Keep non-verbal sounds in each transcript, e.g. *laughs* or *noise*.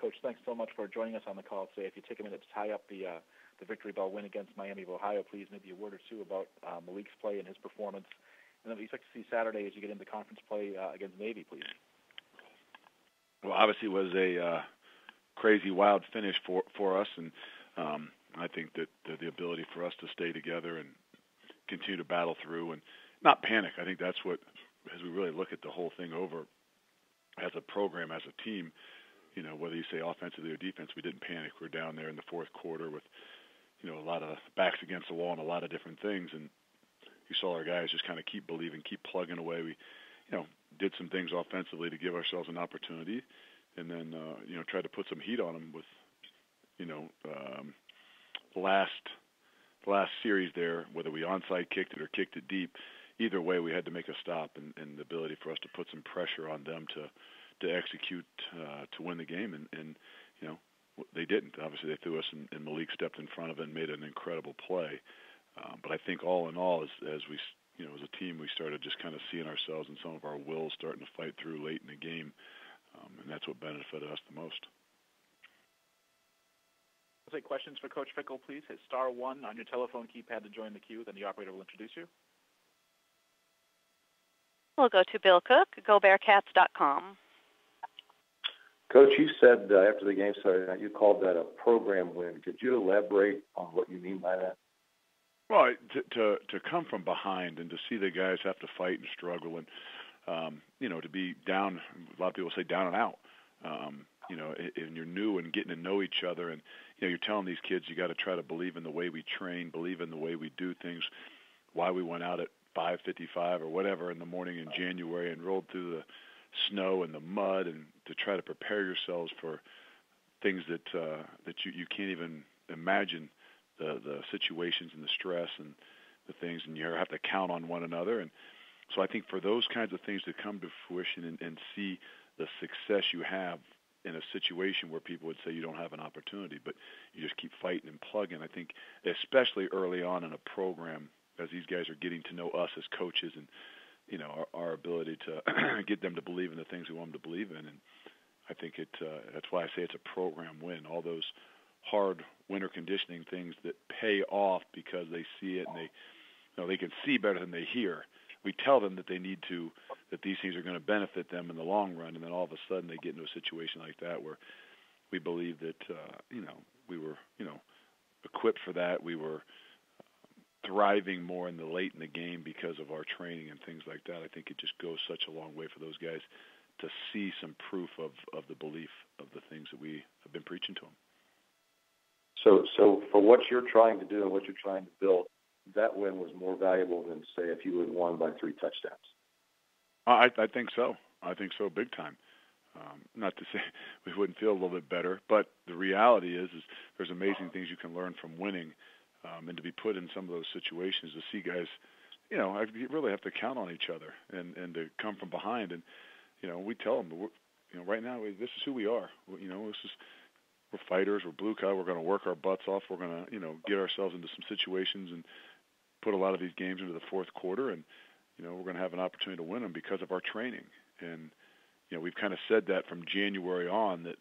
Coach, thanks so much for joining us on the call today. If you take a minute to tie up the uh, the victory bell win against Miami of Ohio, please, maybe a word or two about uh, Malik's play and his performance, and then we expect to see Saturday as you get into conference play uh, against Navy, please. Well, obviously, it was a uh, crazy, wild finish for for us, and um, I think that the, the ability for us to stay together and continue to battle through and not panic. I think that's what, as we really look at the whole thing over, as a program, as a team, you know, whether you say offensively or defense, we didn't panic. We're down there in the fourth quarter with, you know, a lot of backs against the wall and a lot of different things, and you saw our guys just kind of keep believing, keep plugging away. We, you know, did some things offensively to give ourselves an opportunity, and then uh, you know tried to put some heat on them with, you know, um, last last series there, whether we onside kicked it or kicked it deep. Either way, we had to make a stop, and, and the ability for us to put some pressure on them to to execute uh, to win the game, and, and you know they didn't. Obviously, they threw us, and, and Malik stepped in front of it and made an incredible play. Um, but I think all in all, as as we you know as a team, we started just kind of seeing ourselves and some of our wills starting to fight through late in the game, um, and that's what benefited us the most. We'll take questions for Coach Fickell, please. Hit star one on your telephone keypad to join the queue. Then the operator will introduce you. We'll go to Bill Cook, GoBearCats.com. Coach, you said uh, after the game started, out you called that a program win. Could you elaborate on what you mean by that? Well, to, to to come from behind and to see the guys have to fight and struggle, and um, you know, to be down. A lot of people say down and out. Um, you know, and you're new and getting to know each other, and you know, you're telling these kids you got to try to believe in the way we train, believe in the way we do things. Why we went out at 5:55 or whatever in the morning in January and rolled through the snow and the mud, and to try to prepare yourselves for things that uh, that you you can't even imagine the the situations and the stress and the things, and you have to count on one another. And so I think for those kinds of things to come to fruition and, and see the success you have in a situation where people would say you don't have an opportunity, but you just keep fighting and plugging. I think, especially early on in a program, as these guys are getting to know us as coaches and you know our, our ability to *clears throat* get them to believe in the things we want them to believe in, and I think it uh, that's why I say it's a program win. All those hard winter conditioning things that pay off because they see it and they you know they can see better than they hear. We tell them that they need to that these things are going to benefit them in the long run, and then all of a sudden they get into a situation like that where we believe that uh, you know we were you know equipped for that. We were thriving more in the late in the game because of our training and things like that. I think it just goes such a long way for those guys to see some proof of of the belief of the things that we have been preaching to them. So, so for what you're trying to do and what you're trying to build, that win was more valuable than say if you had won by three touchdowns. I, I think so. I think so, big time. Um, not to *laughs* say we wouldn't feel a little bit better, but the reality is, is there's amazing things you can learn from winning, um, and to be put in some of those situations to see guys, you know, you really have to count on each other and and to come from behind, and you know, we tell them, you know, right now this is who we are. You know, this is we're fighters. We're blue collar. We're going to work our butts off. We're going to, you know, get ourselves into some situations and put a lot of these games into the fourth quarter, and you know, we're going to have an opportunity to win them because of our training. And you know, we've kind of said that from January on that,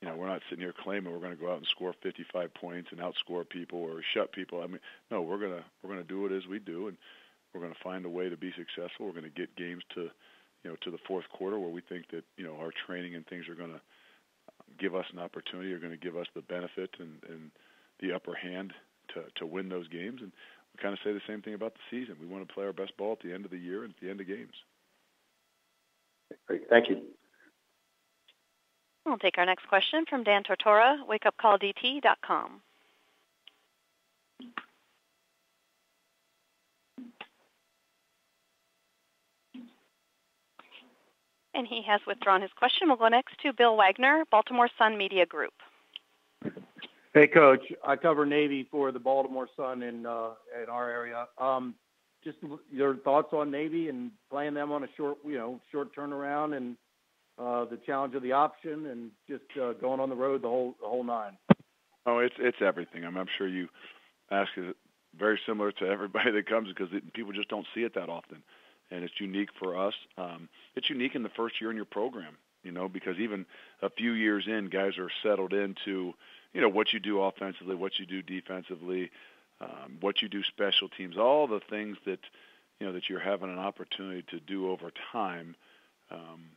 you know, we're not sitting here claiming we're going to go out and score 55 points and outscore people or shut people. I mean, no, we're gonna we're going to do it as we do, and we're going to find a way to be successful. We're going to get games to, you know, to the fourth quarter where we think that you know our training and things are going to give us an opportunity, are going to give us the benefit and, and the upper hand to, to win those games. And we kind of say the same thing about the season. We want to play our best ball at the end of the year and at the end of games. Great. Thank you. We'll take our next question from Dan Tortora, wakeupcalldt.com. And he has withdrawn his question. We'll go next to Bill Wagner, Baltimore Sun Media Group. Hey, Coach. I cover Navy for the Baltimore Sun in uh, in our area. Um, just your thoughts on Navy and playing them on a short, you know, short turnaround, and uh, the challenge of the option, and just uh, going on the road the whole the whole nine. Oh, it's it's everything. I'm, I'm sure you ask it very similar to everybody *laughs* that comes because it, people just don't see it that often and it's unique for us. Um, it's unique in the first year in your program. you know, because even a few years in, guys are settled into, you know, what you do offensively, what you do defensively, um, what you do special teams, all the things that, you know, that you're having an opportunity to do over time. Um,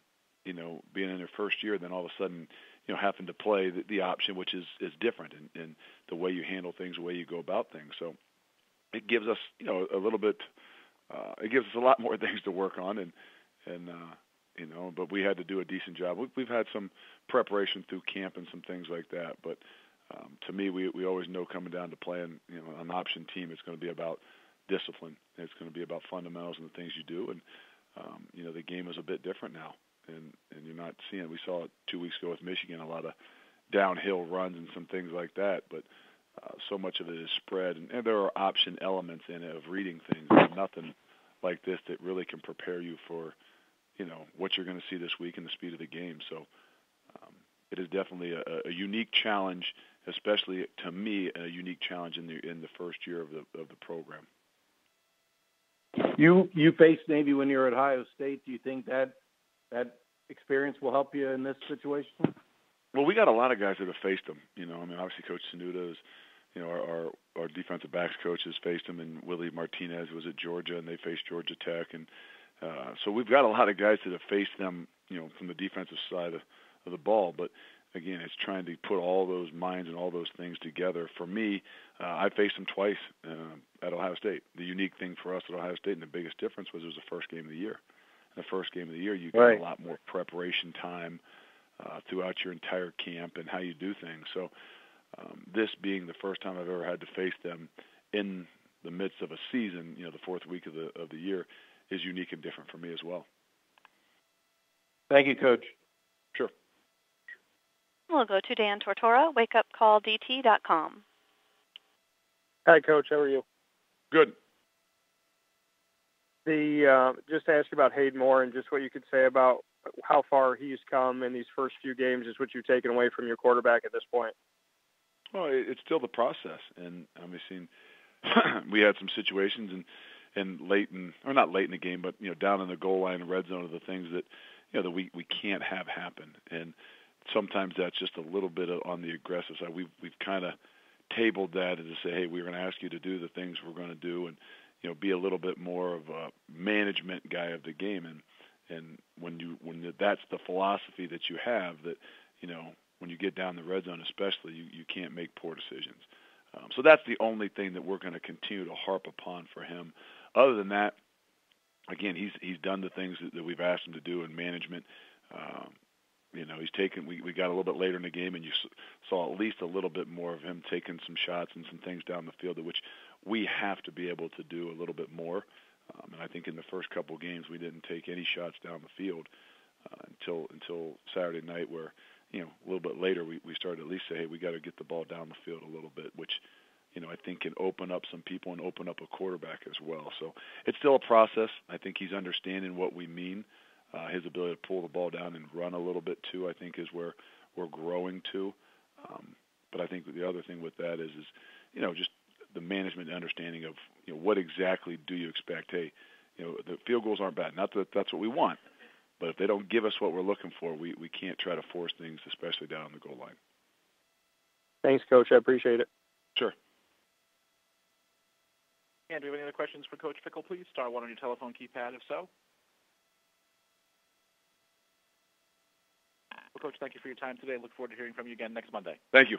you know, being in their first year, then all of a sudden, you know, having to play the, the option, which is is different, in, in the way you handle things, the way you go about things. So it gives us, you know, a little bit. Uh, it gives us a lot *laughs* more things to work on, and and uh, you know, but we had to do a decent job. We, we've had some preparation through camp and some things like that, but um, to me, we we always know coming down to playing, you know, an option team, it's going to be about discipline. It's going to be about fundamentals and the things you do, and um, you know, the game is a bit different now, and and you're not seeing. We saw it two weeks ago with Michigan, a lot of downhill runs and some things like that, but uh, so much of it is spread, and, and there are option elements in it of reading things. There's nothing like this that really can prepare you for you know what you're going to see this week and the speed of the game. So um, it is definitely a, a unique challenge, especially to me, a unique challenge in the in the first year of the of the program. You you faced Navy when you were at Ohio State. Do you think that that experience will help you in this situation? Well, we got a lot of guys that have faced them. You know, I mean, obviously Coach Tenuta is, you know, our, our our defensive backs coach has faced him, and Willie Martinez was at Georgia, and they faced Georgia Tech, and uh, so we've got a lot of guys that have faced them, you know, from the defensive side of, of the ball. But again, it's trying to put all those minds and all those things together. For me, uh, I faced them twice uh, at Ohio State. The unique thing for us at Ohio State, and the biggest difference was it was the first game of the year. The first game of the year, you get right. a lot more preparation time uh, throughout your entire camp and how you do things. So, um, this being the first time I've ever had to face them in the midst of a season, you know, the fourth week of the of the year, is unique and different for me as well. Thank you, Coach. Sure. We'll go to Dan Tortora, wakeupcalldt.com. Hi, Coach. How are you? Good. The uh, just to ask about Hayden Moore and just what you could say about how far he's come in these first few games is what you've taken away from your quarterback at this point. Well, it's still the process, and I mean, seen *clears throat* we had some situations, and and late in or not late in the game, but you know down in the goal line red zone are the things that you know that we we can't have happen. And sometimes that's just a little bit on the aggressive side. We've we've kind of tabled that and to say, hey, we're going to ask you to do the things we're going to do, and you know be a little bit more of a management guy of the game. And and when you when that's the philosophy that you have, that you know when you get down the red zone, especially, you you can't make poor decisions. Um, so that's the only thing that we're going to continue to harp upon for him other than that, again, he's he's done the things that, that we've asked him to do in management. Um, you know, he's taken. We we got a little bit later in the game, and you saw at least a little bit more of him taking some shots and some things down the field, which we have to be able to do a little bit more. Um, and I think in the first couple games, we didn't take any shots down the field uh, until until Saturday night, where you know a little bit later we we started at least say, hey, we got to get the ball down the field a little bit, which you know, I think can open up some people and open up a quarterback as well. So it's still a process. I think he's understanding what we mean. Uh, his ability to pull the ball down and run a little bit too, I think, is where we're growing to. Um, but I think the other thing with that is, is you know, just the management understanding of you know what exactly do you expect. Hey, you know, the field goals aren't bad. Not that that's what we want, but if they don't give us what we're looking for, we we can't try to force things, especially down the goal line. Thanks, Coach. I appreciate it. Sure. And do we have any other questions for Coach Fickell, please? Star one on your telephone keypad, if so. Well, Coach, thank you for your time today. Look forward to hearing from you again next Monday. Thank you.